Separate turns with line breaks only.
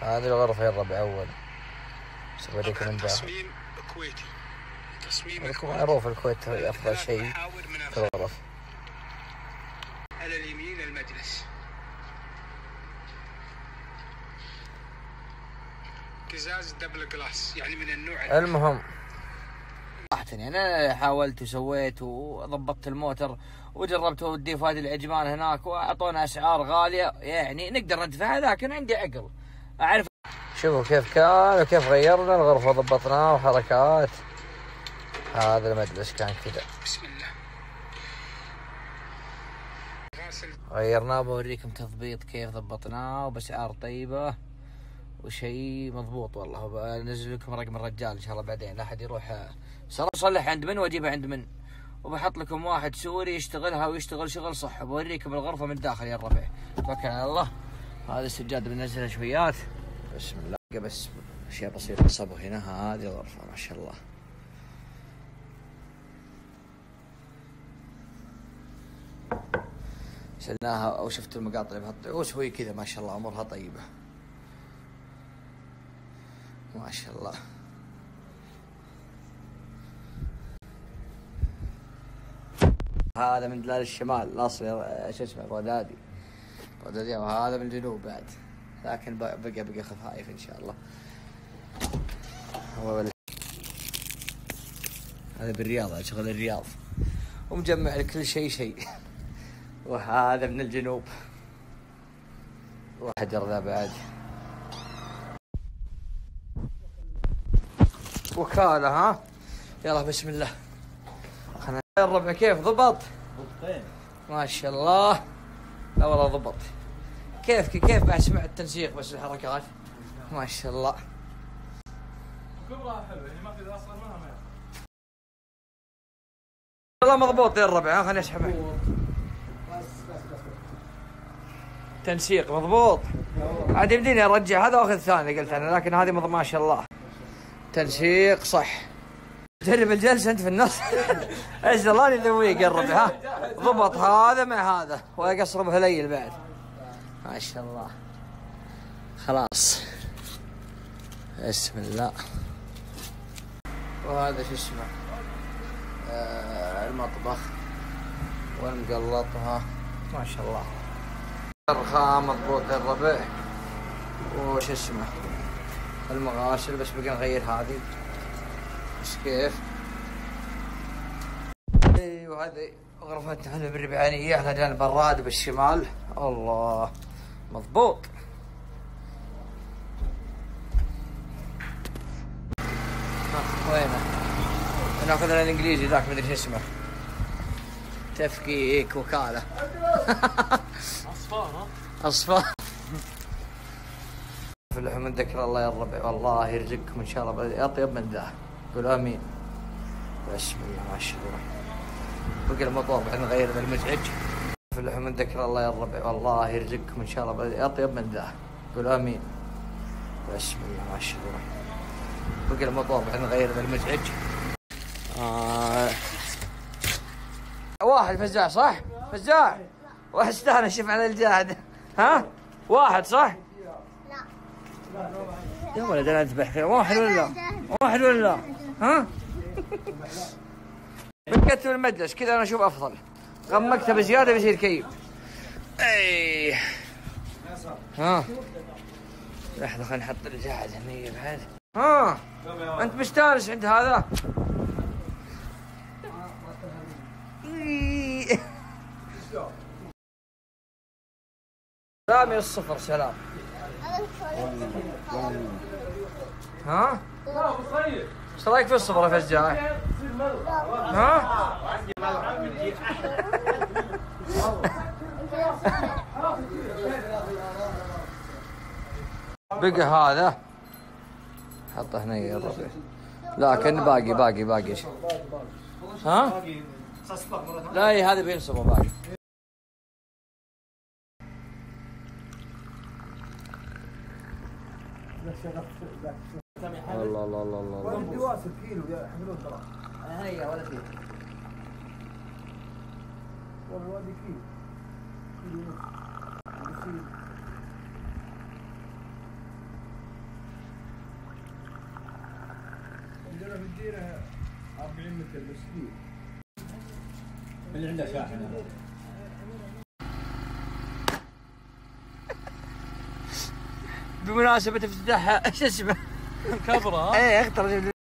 هذه الغرفة يا الربع أول. بس أوريكم من
تصميم كويتي تصميم
لكم معروف الكويت أفضل شيء في. الغرف.
على اليمين المجلس. قزاز دبل جلاس يعني من النوع
المهم. صراحة يعني أنا حاولت وسويت وضبطت الموتر وجربت أوديه فادي العجمان هناك وأعطونا أسعار غالية. يعني نقدر ندفعها لكن عندي عقل. اعرف شوفوا كيف كان وكيف غيرنا الغرفة ضبطناها وحركات. هذا المجلس كان كذا.
بسم الله.
غيرناه بوريكم تضبيط كيف ضبطناه وبأسعار طيبة. وشيء مضبوط والله. بنزل لكم رقم الرجال إن شاء الله بعدين. لا أحد يروح صار اصلح عند من واجيبها عند من؟ وبحط لكم واحد سوري يشتغلها ويشتغل شغل صح. بوريكم الغرفة من الداخل يا الربع توكل على الله. هذا السجاد بنزلها شويات بسم الله. بس أشياء بسيطة. صبغ هنا. هذه الغرفة ما شاء الله. شلناها أو شفت المقاطع اللي بهالطعوس وهي كذا ما شاء الله أمورها طيبة. ما شاء الله. هذا من دلال الشمال الاصلي آه، شو اسمه بغدادي. بغدادي وهذا من الجنوب بعد. لكن بقى بقى, خفايف إن شاء الله. هذا بالرياض شغل الرياض. ومجمع لكل شيء شيء. وهذا من الجنوب. وحجر ذا بعد. وكالة ها؟ يلا بسم الله. خلنا الربع. كيف؟ ضبط؟ ما شاء الله. لا والله ضبط. كيف كيف بعد سمعت التنسيق بس الحركات ما شاء الله.
كبرها يعني ما في منها ما
والله مضبوط يا الربع خليني اسحبه تنسيق مضبوط. عاد يمديني أرجع هذا واخذ الثاني قلت أنا لكن هذه ما شاء الله. تنسيق صح. جرب الجلسة أنت في النص. إيش الله يذويك يا الربع ها. ضبط هذا مع هذا ويقصر به هليل بعد. ما شاء الله. خلاص. بسم الله. وهذا شو اسمه؟ آه، المطبخ والمقلطها ما شاء الله. الرخام مضبوط الربع. وش اسمه؟ المغاسل بس بقى نغير هذه. بس كيف؟ أيوه هذه غرفتنا إحنا بالربعانية إحنا جانا البراد بالشمال. الله مضبوط. وينه؟ ناخذ الإنجليزي ذاك مدري شو اسمه. تفكيك وكالة.
أصفار ها؟
أصفار. فلح من ذكر الله يا الربع والله يرزقكم إن شاء الله. أطيب من ذا قولوا آمين. بسم الله ما شاء الله. بقي الموضوع بعد نغير المزعج. فلح من ذكر الله يا الربع والله يرزقكم إن شاء الله. أطيب من ذا قولوا آمين. بسم الله ما شاء الله. بقي الموضوع بعد نغير المزعج. آه. واحد فزاع صح؟ فزاع. واحد استانس شوف على الجاهد. ها؟ واحد صح؟ يا ولد أنا أذبح واحد ولا لا؟ واحد ولا لا؟ ها؟ بكت المجلس كذا أنا أشوف أفضل. غمقته بزياده بيصير كيف أي. ها؟ لحظة خلينا نحط الجاهد هني بعد. ها؟ أنت مستانس عند هذا. سلام الصفر سلام. ها؟ إيش رايك في الصفر يا فزاع؟ ها؟ بقى هذا حطه هنا يا ربي لكن باقي باقي باقي ها؟ لا هذا بينصبه باقي الله الله الله الله الله
الدواسر كيلو يحملون ترى
هيا ولا فيه
والله هذه كيلو كيلو ونص عندنا في الديرة 40 متر بس كيلو
اللي عنده شاحنه
بمناسبة افتتاح شو اسمه؟
كبرة.
إيه اخترج